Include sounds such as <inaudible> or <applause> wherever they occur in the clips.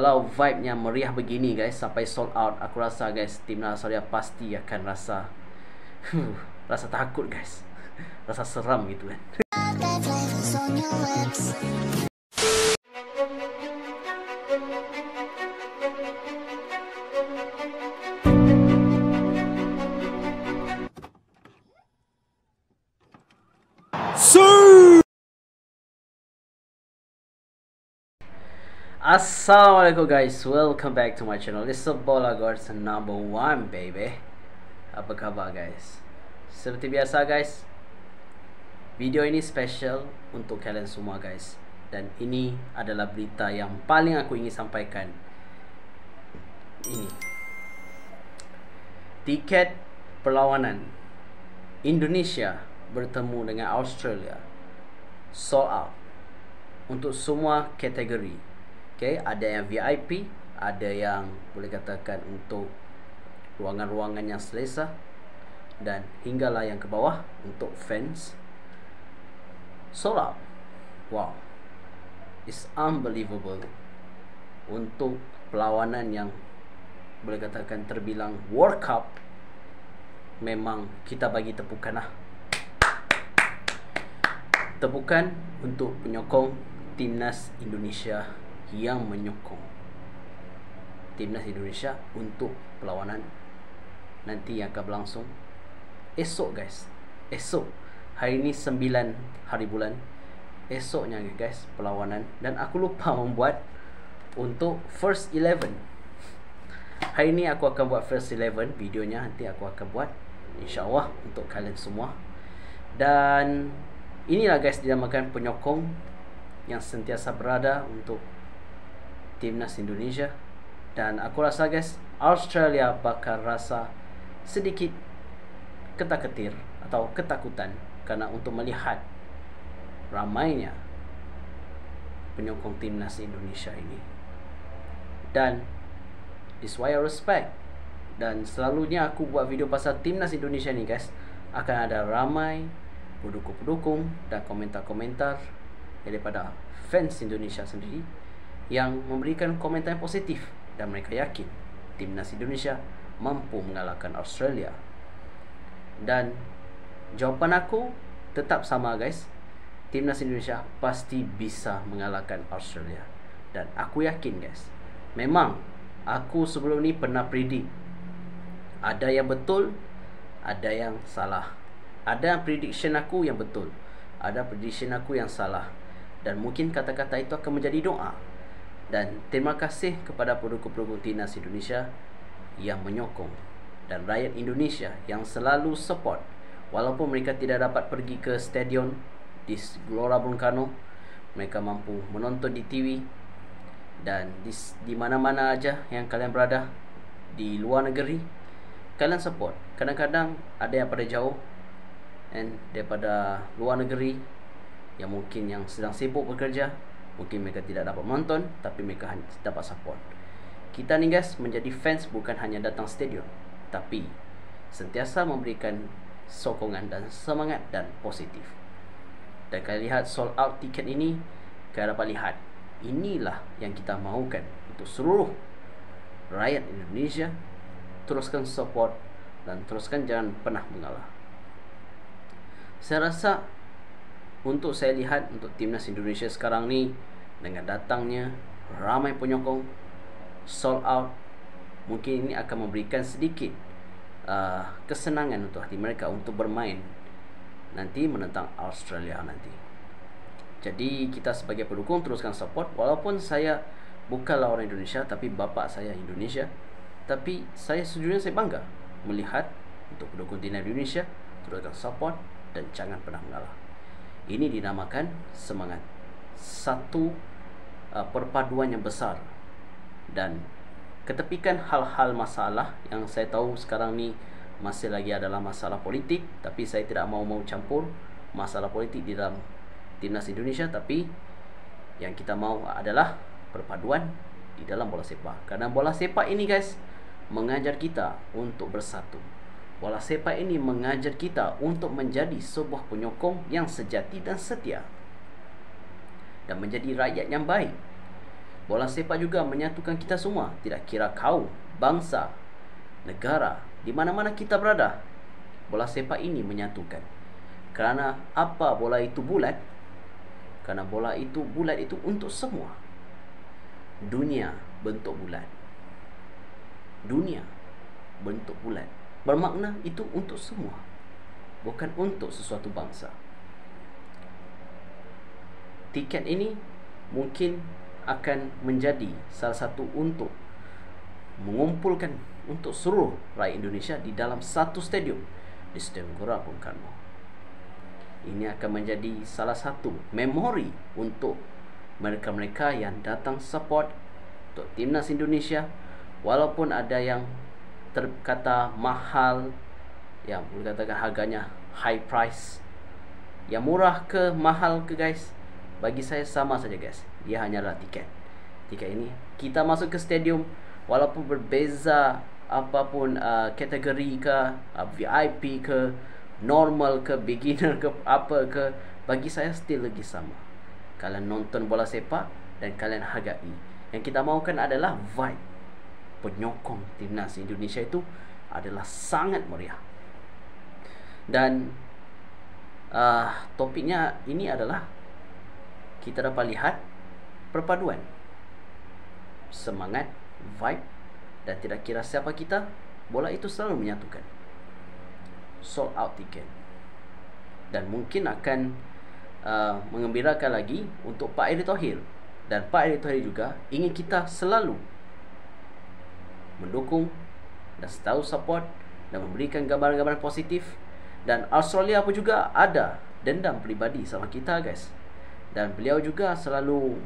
kalau vibe-nya meriah begini guys sampai sold out aku rasa guys timnas Australia pasti akan rasa huh, rasa takut guys. <laughs> Rasa seram gitu kan Assalamualaikum guys, welcome back to my channel. This is Bola Gods number one baby. Apa khabar guys? Seperti biasa guys, video ini special untuk kalian semua guys. Dan ini adalah berita yang paling aku ingin sampaikan. Ini tiket perlawanan Indonesia bertemu dengan Australia sold out untuk semua kategori Okay, ada yang VIP, ada yang boleh katakan untuk ruangan-ruangan yang selesa dan hinggalah yang ke bawah untuk fans. Sold Wow. It's unbelievable. Untuk perlawanan yang boleh katakan terbilang World Cup memang kita bagi tepukan lah. Tepukan untuk penyokong timnas Indonesia yang menyokong timnas Indonesia untuk perlawanan nanti yang akan berlangsung esok guys. Esok. Hari ini 9 hari bulan. Esoknya guys perlawanan. Dan aku lupa <laughs> membuat untuk first 11 hari ini aku akan buat first 11 videonya nanti aku akan buat insyaallah untuk kalian semua. Dan inilah guys dinamakan penyokong yang sentiasa berada untuk timnas Indonesia. Dan aku rasa guys Australia bakal rasa sedikit ketak-ketir atau ketakutan karena untuk melihat ramainya penyokong timnas Indonesia ini. Dan is why I respect. Dan selalunya aku buat video pasal timnas Indonesia ni guys akan ada ramai pendukung-pendukung dan komentar-komentar daripada fans Indonesia sendiri yang memberikan komentar yang positif dan mereka yakin timnas Indonesia mampu mengalahkan Australia. Dan jawapan aku tetap sama guys. Timnas Indonesia pasti bisa mengalahkan Australia. Dan aku yakin guys. Memang aku sebelum ni pernah predik ada yang betul, ada yang salah. Ada prediction aku yang betul, ada prediction aku yang salah. Dan mungkin kata-kata itu akan menjadi doa dan terima kasih kepada pendukung-pendukung timnas Indonesia yang menyokong dan rakyat Indonesia yang selalu support. Walaupun mereka tidak dapat pergi ke stadion di Gelora Bung Karno mereka mampu menonton di TV dan di, di mana-mana aja yang kalian berada di luar negeri kalian support. Kadang-kadang ada yang pada jauh and daripada luar negeri yang mungkin yang sedang sibuk bekerja Mungkin mereka tidak dapat menonton Tapi mereka dapat support. Kita ni guys menjadi fans bukan hanya datang stadium Tapi Sentiasa memberikan Sokongan dan semangat dan positif. Dan kalian lihat sold out tiket ini Kalian dapat lihat Inilah yang kita mahukan Untuk seluruh Rakyat Indonesia Teruskan support Dan teruskan jangan pernah mengalah. Saya rasa untuk saya lihat untuk timnas Indonesia sekarang ni dengan datangnya ramai penyokong sold out mungkin ini akan memberikan sedikit uh, kesenangan untuk hati mereka untuk bermain nanti menentang Australia nanti. Jadi kita sebagai pendukung teruskan support. Walaupun saya bukanlah orang Indonesia tapi bapa saya Indonesia. Tapi saya sejujurnya saya bangga melihat untuk pendukung timnas Indonesia teruskan support dan jangan pernah mengalah. Ini dinamakan semangat. Satu uh, perpaduan yang besar dan ketepikan hal-hal masalah yang saya tahu sekarang ni masih lagi adalah masalah politik tapi saya tidak mau mau campur masalah politik di dalam timnas Indonesia tapi yang kita mau adalah perpaduan di dalam bola sepak. Karena bola sepak ini guys mengajar kita untuk bersatu. Bola sepak ini mengajar kita untuk menjadi sebuah penyokong yang sejati dan setia dan menjadi rakyat yang baik. Bola sepak juga menyatukan kita semua, tidak kira kaum, bangsa, negara, di mana-mana kita berada. Bola sepak ini menyatukan. Kerana apa bola itu bulat? Kerana bola itu bulat itu untuk semua. Dunia bentuk bulat. Dunia bentuk bulat. Bermakna itu untuk semua. Bukan untuk sesuatu bangsa. Tiket ini mungkin akan menjadi salah satu untuk mengumpulkan untuk seluruh rakyat Indonesia di dalam satu stadium di Stadium Gelora Bung Karno. Ini akan menjadi salah satu memori untuk mereka-mereka yang datang support untuk timnas Indonesia walaupun ada yang terkata mahal yang boleh katakan harganya high price yang murah ke mahal ke guys bagi saya sama saja guys. Dia hanyalah tiket. Tiket ini kita masuk ke stadium walaupun berbeza apapun uh, kategori ke uh, VIP ke normal ke <laughs> beginner ke apa ke bagi saya still lagi sama. Kalian nonton bola sepak dan kalian hargai. Yang kita mahukan adalah vibe. Penyokong timnas Indonesia itu adalah sangat meriah. Dan uh, topiknya ini adalah kita dapat lihat perpaduan semangat, vibe dan tidak kira siapa kita, bola itu selalu menyatukan. Sold out tiket. Dan mungkin akan uh, mengembirakan lagi untuk Pak Erick Thohir dan Pak Erick Thohir juga ingin kita selalu mendukung dan selalu support dan memberikan gambaran-gambaran positif dan Australia pun juga ada dendam pribadi sama kita guys dan beliau juga selalu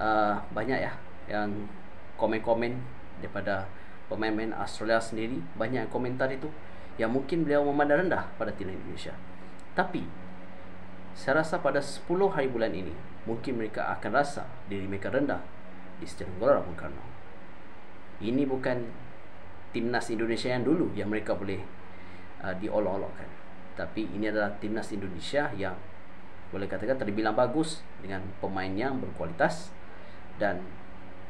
uh, banyak ya yang komen-komen daripada pemain-pemain Australia sendiri. Banyak komentar itu yang mungkin beliau memandang rendah pada tim Indonesia. Tapi saya rasa pada 10 hari bulan ini mungkin mereka akan rasa diri mereka rendah di Stadium Gelora Bung Karno. Ini bukan timnas Indonesia yang dulu yang mereka boleh uh, diolok-olokkan. Tapi ini adalah timnas Indonesia yang boleh katakan terbilang bagus dengan pemain yang berkualitas dan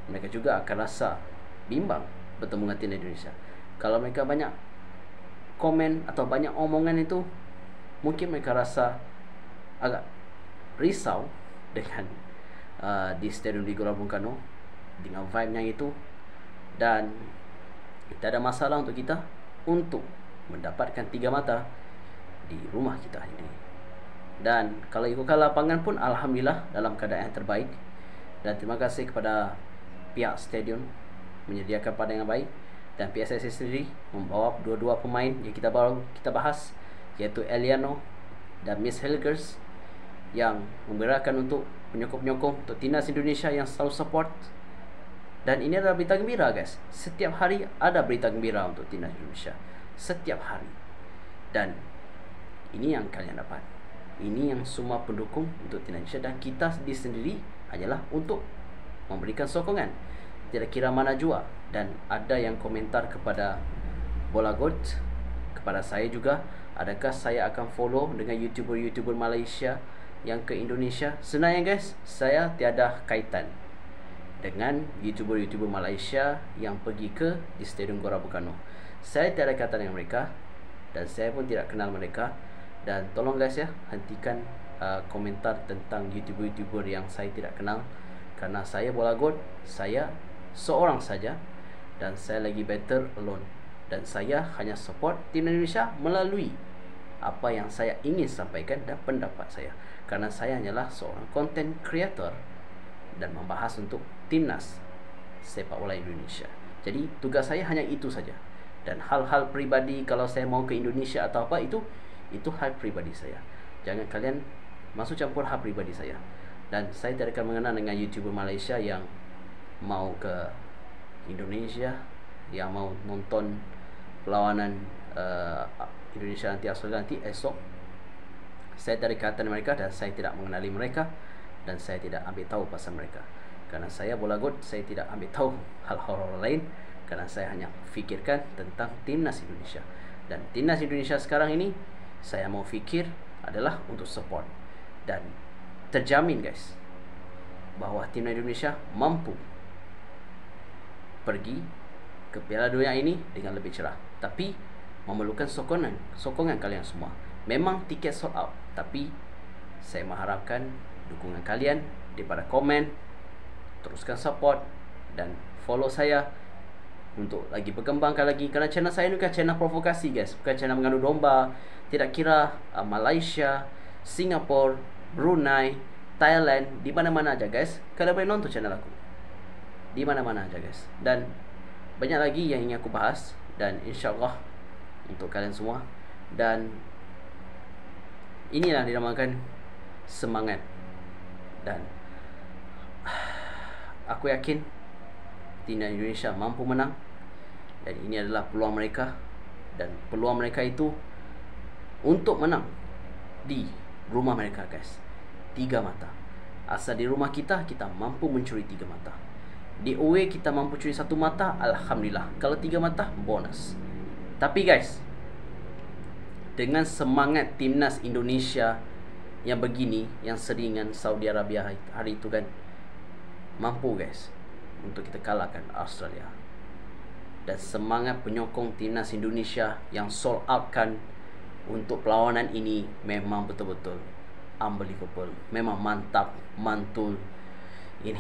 mereka juga akan rasa bimbang bertemu dengan tim Indonesia. Kalau mereka banyak komen atau banyak omongan itu mungkin mereka rasa agak risau dengan uh, di Stadium di Gelora Bung Karno dengan vibe-nya itu dan tidak ada masalah untuk kita untuk mendapatkan tiga mata di rumah kita ini. Dan kalau ikutkan lapangan pun Alhamdulillah dalam keadaan yang terbaik. Dan terima kasih kepada pihak stadion Menyediakan pada yang baik. Dan PSSI sendiri membawa dua-dua pemain yang kita baru kita bahas Iaitu Eliano dan Miss Helgers Yang memberikan untuk penyokong-penyokong Untuk Tinas Indonesia yang selalu support. Dan ini adalah berita gembira guys. Setiap hari ada berita gembira untuk Tinas Indonesia. Setiap hari. Dan ini yang kalian dapat ini yang semua pendukung untuk tim Indonesia dan kita di sendiri hanyalah untuk memberikan sokongan. Tidak kira mana jua. Dan ada yang komentar kepada Bola Gold kepada saya juga adakah saya akan follow dengan youtuber-youtuber Malaysia yang ke Indonesia? Sebenarnya guys. Saya tiada kaitan dengan youtuber-youtuber Malaysia yang pergi ke di Stadium Gelora Bung Karno saya tiada kaitan dengan mereka dan saya pun tidak kenal mereka dan tolong guys ya hentikan uh, komentar tentang youtuber-youtuber yang saya tidak kenal. Karena saya bola god saya seorang saja dan saya lagi better alone. Dan saya hanya support tim Indonesia melalui apa yang saya ingin sampaikan dan pendapat saya. Karena saya hanyalah seorang content creator dan membahas untuk timnas sepak bola Indonesia. Jadi tugas saya hanya itu saja. Dan hal-hal pribadi kalau saya mau ke Indonesia atau apa itu itu hal pribadi saya. Jangan kalian masuk campur hal pribadi saya. Dan saya tidak akan mengenal dengan youtuber Malaysia yang mau ke Indonesia yang mau nonton perlawanan uh, Indonesia nanti Australia nanti esok. Saya dari kata mereka dan saya tidak mengenali mereka dan saya tidak ambil tahu pasal mereka. Karena saya bola god saya tidak ambil tahu hal-hal lain. Karena saya hanya fikirkan tentang timnas Indonesia. Dan timnas Indonesia sekarang ini saya mau fikir adalah untuk support dan terjamin guys bahwa tim Indonesia mampu pergi ke Piala Dunia ini dengan lebih cerah. Tapi memerlukan sokongan, sokongan kalian semua. Memang tiket sold out, tapi saya mengharapkan dukungan kalian daripada komen, teruskan support dan follow saya untuk lagi berkembangkan lagi kerana channel saya ni bukan channel provokasi guys. Bukan channel mengadu domba. Tidak kira uh, Malaysia Singapura Brunei Thailand di mana-mana aja guys. Kalian boleh nonton channel aku. Di mana-mana aja guys. Dan banyak lagi yang ingin aku bahas. Dan insyaallah untuk kalian semua. Dan inilah dinamakan semangat. Dan <sighs> aku yakin timnas Indonesia mampu menang dan ini adalah peluang mereka. Dan peluang mereka itu untuk menang di rumah mereka guys. Tiga mata. Asal di rumah kita kita mampu mencuri tiga mata. Di away kita mampu curi satu mata alhamdulillah. Kalau tiga mata bonus. Tapi guys dengan semangat timnas Indonesia yang begini yang seringan Saudi Arabia hari itu kan mampu guys untuk kita kalahkan Australia dan semangat penyokong timnas Indonesia yang sold out kan untuk perlawanan ini memang betul-betul unbelievable. Memang mantap, mantul. Ini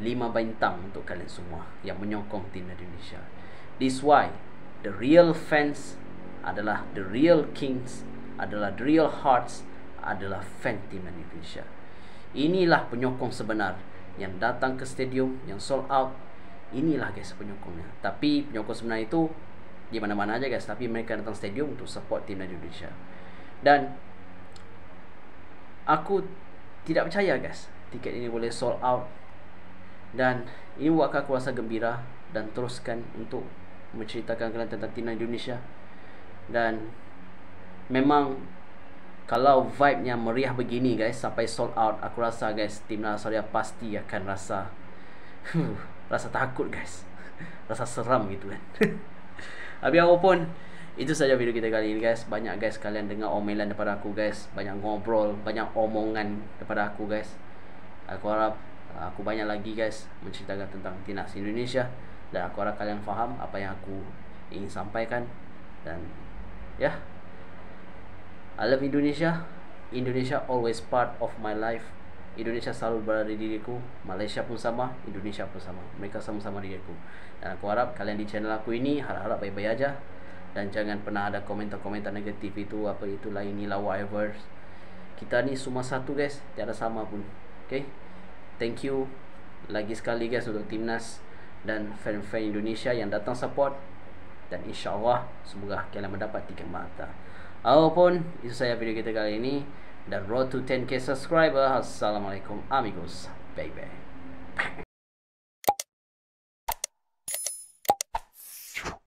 lima bintang untuk kalian semua yang menyokong timnas Indonesia. This why the real fans adalah the real kings, adalah the real hearts, adalah fan timnas Indonesia. Inilah penyokong sebenar yang datang ke stadium yang sold out inilah guys penyokongnya. Tapi penyokong sebenar itu di mana-mana aja guys. Tapi mereka datang stadium untuk support tim Indonesia. Dan aku tidak percaya guys tiket ini boleh sold out. Dan ini buatkan aku rasa gembira dan teruskan untuk menceritakan kalian tentang tim Indonesia. Dan memang kalau vibe-nya meriah begini guys sampai sold out aku rasa guys timnas Australia pasti akan rasa rasa takut guys. <laughs> Rasa seram gitu kan. <laughs> Habis apapun itu saja video kita kali ini guys. Banyak guys kalian dengar omelan daripada aku guys. Banyak ngobrol banyak omongan daripada aku guys. Aku harap uh, aku banyak lagi guys menceritakan tentang timnas Indonesia. Dan aku harap kalian faham apa yang aku ingin sampaikan. Dan ya. Yeah. I love Indonesia. Indonesia always part of my life Indonesia selalu berada di diriku Malaysia pun sama Indonesia pun sama. Mereka sama-sama di diriku Dan aku harap kalian di channel aku ini Harap-harap baik-baik aja. Dan jangan pernah ada komentar-komentar negatif itu Apa itulah inilah whatever. Kita ni semua satu guys. Tiada sama pun. Okay? Thank you Lagi sekali guys untuk timnas Dan fan-fan Indonesia yang datang support. Dan insyaAllah Semoga kalian mendapat tiga mata. Apapun Itu saya video kita kali ini dan road to 10k subscriber. Assalamualaikum amigos. Bye bye.